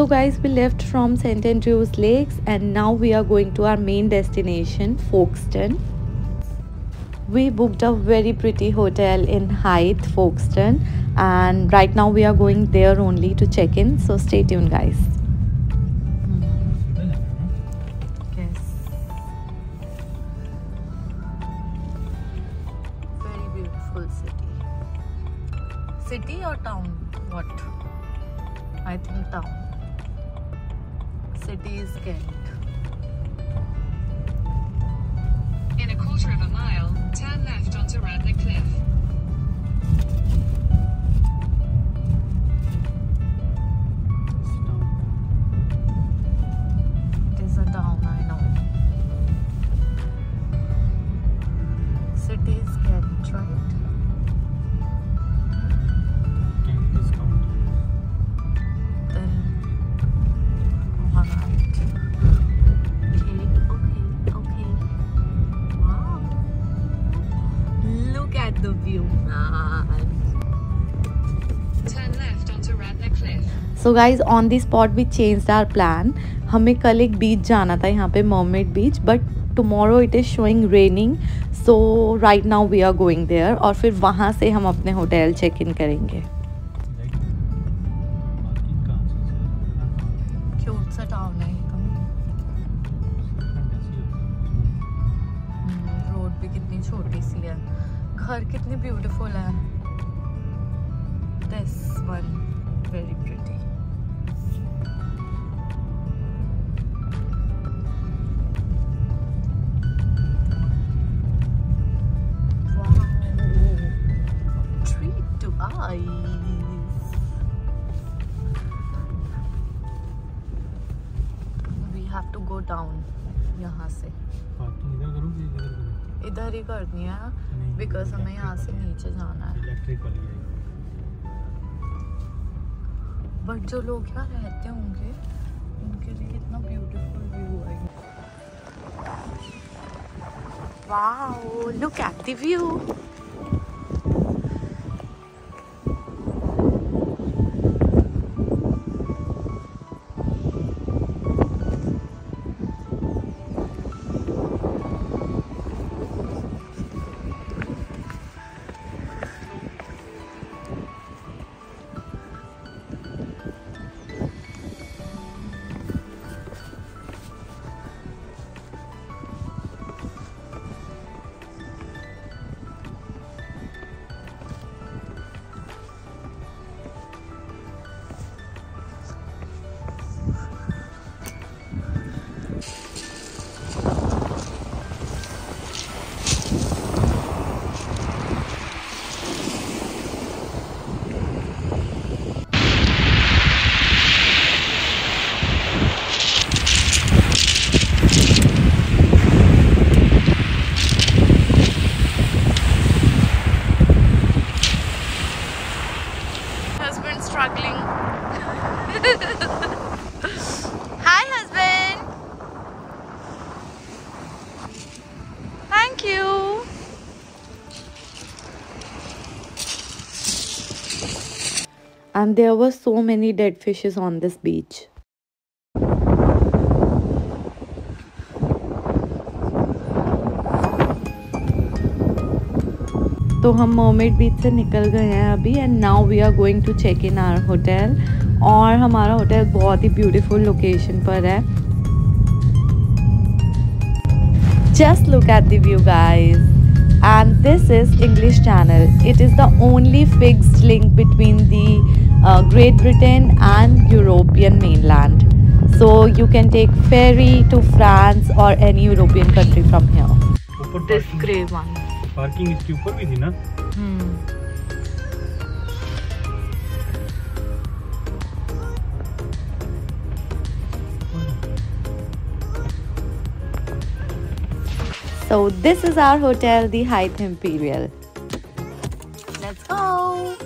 So guys, we left from St. Andrews Lakes and now we are going to our main destination, Folkestone. We booked a very pretty hotel in Hythe, Folkestone and right now we are going there only to check in. So stay tuned guys. Yes. Very beautiful city. City or town? What? I think town. In a quarter of a mile, turn left onto Radnor Cliff. So guys on the spot we change our plan हमें कल एक beach जाना था यहाँ पे mermaid beach but tomorrow it is showing raining so right now we are going there और फिर वहाँ से हम अपने होटल चेक इन करेंगे। क्यूट सा टाउन है एकदम रोड भी कितनी छोटी सी है। घर कितनी ब्यूटीफुल है। दिस वन down यहाँ से। इधर ही करनी है बिकॉज़ हमें यहाँ से नीचे जाना है। बट जो लोग यहाँ रहते होंगे उनके लिए कितना ब्यूटीफुल व्यू है। Wow look at the view And there were so many dead fishes on this beach. तो हम मोमेड बीच से निकल गए हैं अभी and now we are going to check in our hotel और हमारा होटल बहुत ही ब्यूटीफुल लोकेशन पर है. Just look at the view guys and this is english channel it is the only fixed link between the uh, great britain and european mainland so you can take ferry to france or any european country from here ऊपर this gray one parking इसके ऊपर भी थी ना So this is our hotel, the Hythe Imperial. Let's go.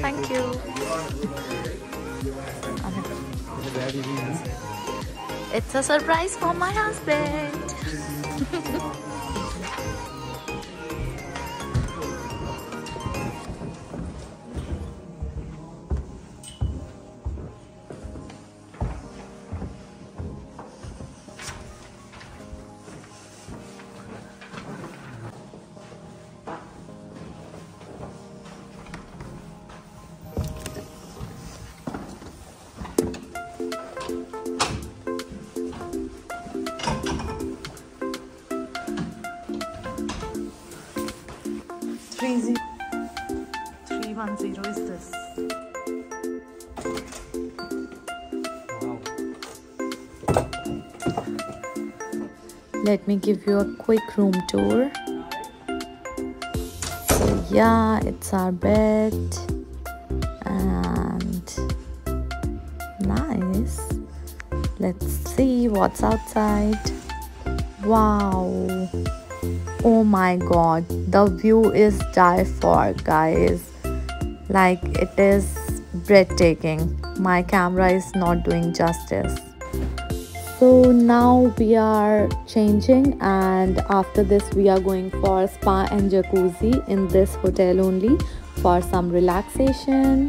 Thank you. It's a surprise for my husband. Let me give you a quick room tour. So yeah, it's our bed and nice. Let's see what's outside. Wow. Oh my god, the view is die for, guys. Like it is breathtaking. My camera is not doing justice. So now we are changing, and after this, we are going for spa and jacuzzi in this hotel only for some relaxation